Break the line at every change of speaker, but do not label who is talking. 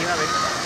Gracias. vez.